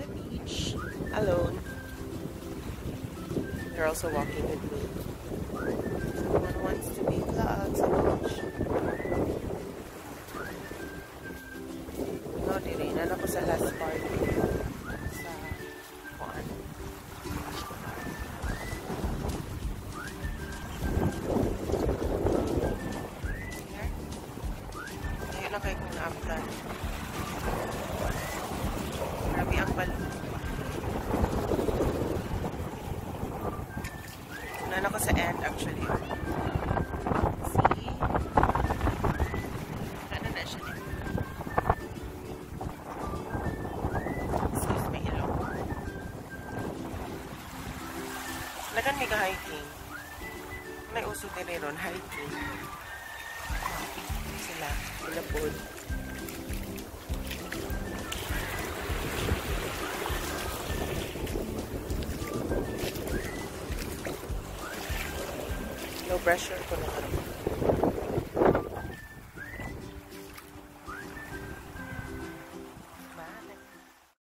at the beach alone. They're also walking with me. Someone wants to be vlog sa beach. No, diri. Nano ko sa last part. Sa kuan. Ngayon na kayo kung. Nano ko sa end actually. See? Ano na. Excuse me, hello. Lagan may ka-hiking. May uso din ron, hiking. Sila, sila. No pressure ko na naman.